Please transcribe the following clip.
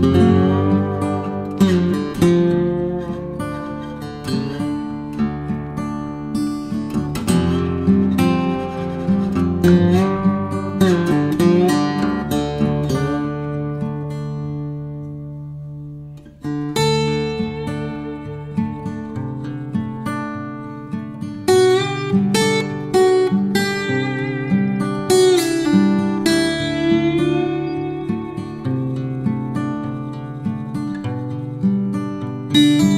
Música you